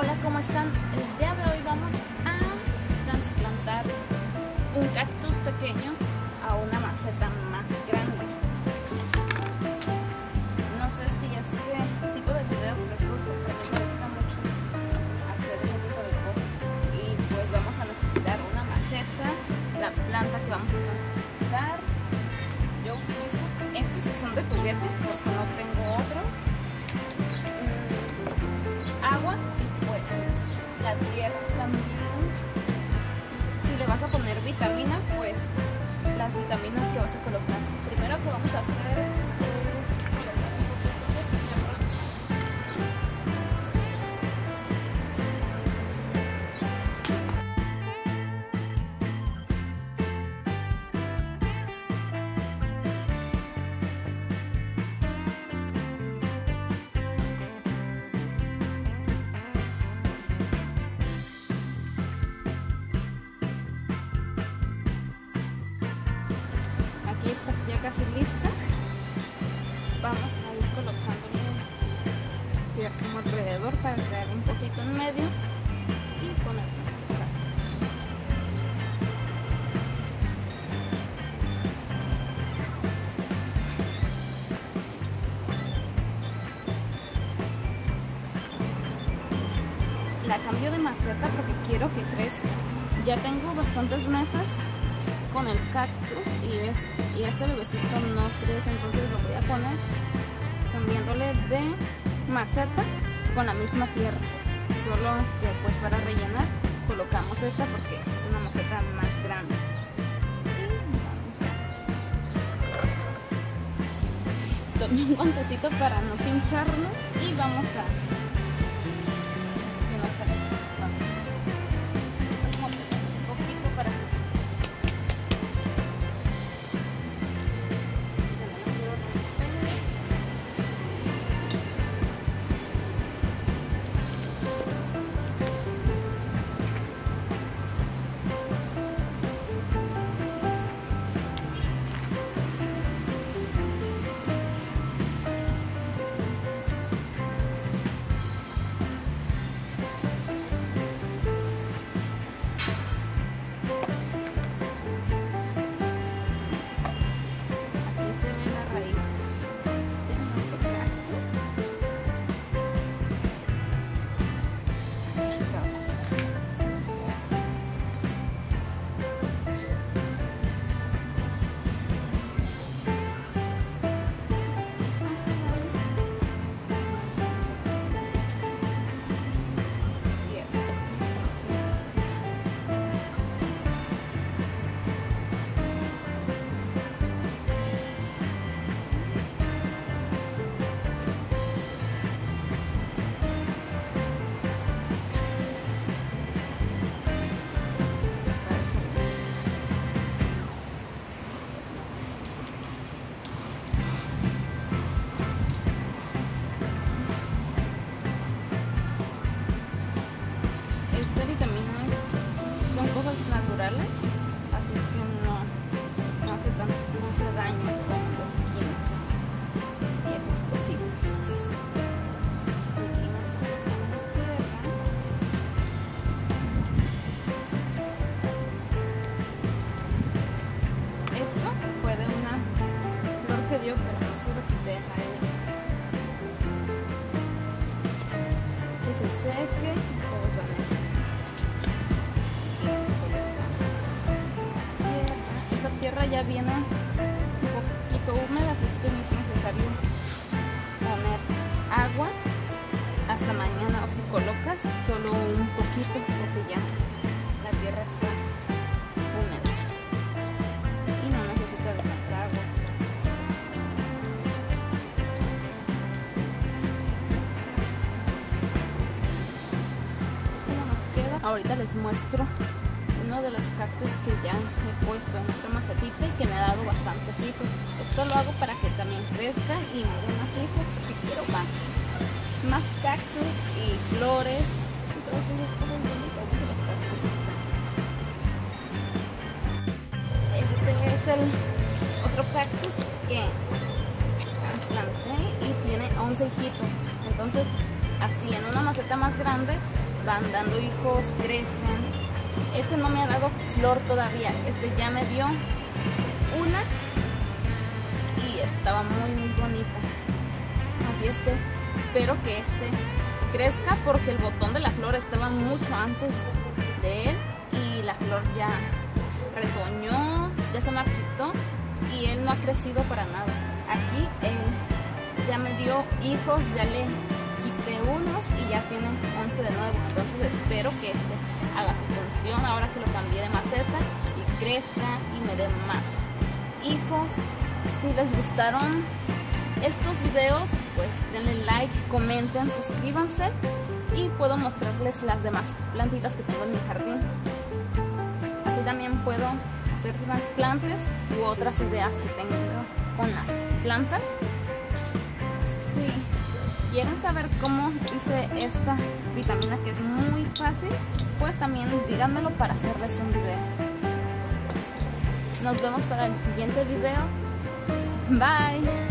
Hola, ¿cómo están? El día de hoy vamos a trasplantar un cactus pequeño a una maceta más grande. No sé si este tipo de videos les gusta, pero me gusta mucho hacer ese tipo de cosas. Y pues vamos a necesitar una maceta, la planta que vamos a plantar. Yo utilizo estos que son de juguete porque no las vitaminas que vas a colocar. Primero que vamos a hacer tierra como alrededor para crear un pocito en medio y poner. La cambio de maceta porque quiero que crezca. Ya tengo bastantes meses con el cactus y, es, y este bebecito no crece, entonces lo voy a poner cambiándole de maceta con la misma tierra. Solo que pues para rellenar colocamos esta porque es una maceta más grande. Y vamos a tomé un guantecito para no pincharlo y vamos a ya viene un poquito húmeda, así que no es necesario poner agua hasta mañana o si colocas solo un poquito porque ya la tierra está húmeda y no necesita de tanta agua. ¿Cómo nos queda? Ahorita les muestro uno de los cactus que ya he puesto en otra macetita y que me ha dado bastantes hijos. Esto lo hago para que también crezca y me dé más hijos porque quiero más. Más cactus y flores. Cosas bonitas que los cactus. Este es el otro cactus que trasplanté y tiene 11 hijitos. Entonces, así en una maceta más grande van dando hijos, crecen. Este no me ha dado flor todavía. Este ya me dio una y estaba muy muy bonita. Así es que espero que este crezca porque el botón de la flor estaba mucho antes de él y la flor ya retoñó, ya se marchitó y él no ha crecido para nada. Aquí él ya me dio hijos, ya le quité unos y ya tiene 11 de nuevo. Entonces espero que este haga su función ahora que lo cambié de maceta y crezca y me dé más hijos. Si les gustaron estos videos, pues denle like, comenten, suscríbanse y puedo mostrarles las demás plantitas que tengo en mi jardín. Así también puedo hacer trasplantes u otras ideas que tengo con las plantas. Quieren saber cómo hice esta vitamina que es muy fácil, pues también díganmelo para hacerles un video. Nos vemos para el siguiente video. Bye.